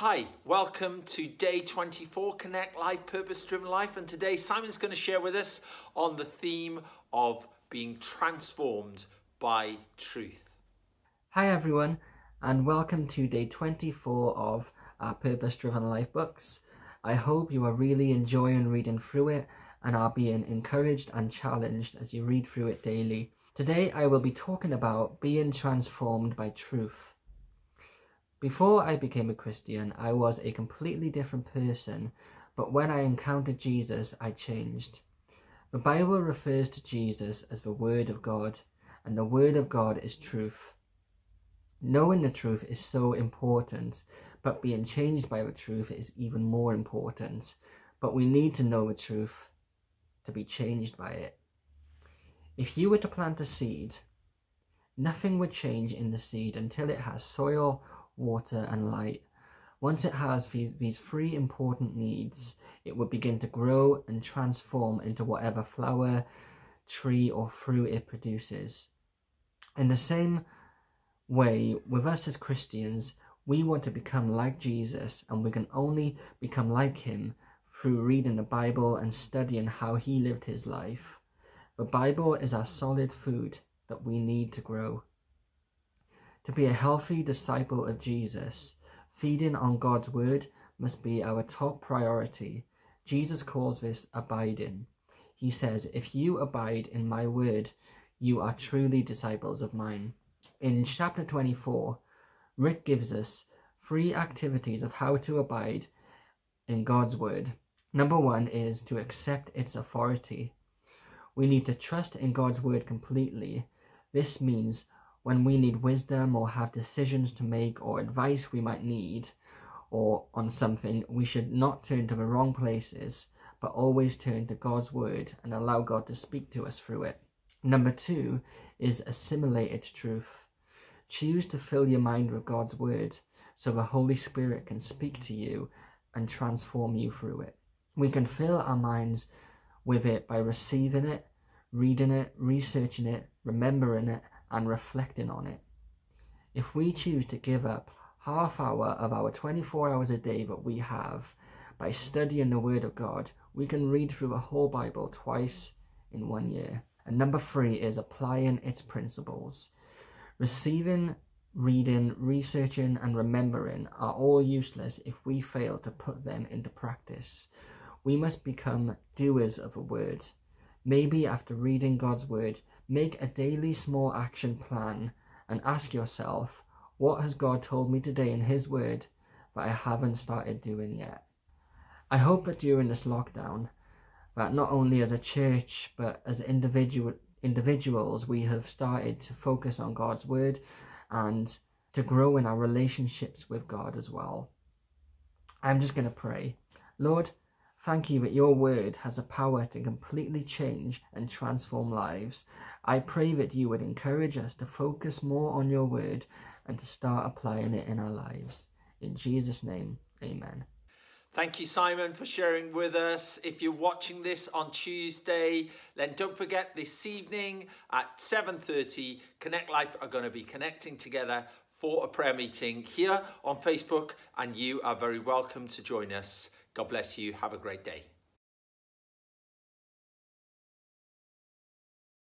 Hi, welcome to day 24 Connect Life Purpose Driven Life. And today Simon's going to share with us on the theme of being transformed by truth. Hi, everyone, and welcome to day 24 of our Purpose Driven Life books. I hope you are really enjoying reading through it and are being encouraged and challenged as you read through it daily. Today, I will be talking about being transformed by truth. Before I became a Christian, I was a completely different person, but when I encountered Jesus, I changed. The Bible refers to Jesus as the Word of God, and the Word of God is truth. Knowing the truth is so important, but being changed by the truth is even more important. But we need to know the truth to be changed by it. If you were to plant a seed, nothing would change in the seed until it has soil water, and light. Once it has these, these three important needs, it would begin to grow and transform into whatever flower, tree, or fruit it produces. In the same way, with us as Christians, we want to become like Jesus, and we can only become like him through reading the Bible and studying how he lived his life. The Bible is our solid food that we need to grow. To be a healthy disciple of Jesus, feeding on God's word must be our top priority. Jesus calls this abiding. He says, If you abide in my word, you are truly disciples of mine. In chapter 24, Rick gives us three activities of how to abide in God's word. Number one is to accept its authority. We need to trust in God's word completely. This means when we need wisdom or have decisions to make or advice we might need or on something, we should not turn to the wrong places, but always turn to God's word and allow God to speak to us through it. Number two is assimilated truth. Choose to fill your mind with God's word so the Holy Spirit can speak to you and transform you through it. We can fill our minds with it by receiving it, reading it, researching it, remembering it, and reflecting on it. If we choose to give up half hour of our 24 hours a day that we have by studying the Word of God, we can read through a whole Bible twice in one year. And number three is applying its principles. Receiving, reading, researching, and remembering are all useless if we fail to put them into practice. We must become doers of the Word. Maybe after reading God's Word, Make a daily small action plan and ask yourself, what has God told me today in His Word that I haven't started doing yet? I hope that during this lockdown, that not only as a church but as individual individuals, we have started to focus on God's Word and to grow in our relationships with God as well. I'm just going to pray. Lord, Thank you that your word has a power to completely change and transform lives. I pray that you would encourage us to focus more on your word and to start applying it in our lives. In Jesus' name, amen. Thank you, Simon, for sharing with us. If you're watching this on Tuesday, then don't forget this evening at 7.30, Connect Life are going to be connecting together for a prayer meeting here on Facebook, and you are very welcome to join us. God bless you. Have a great day.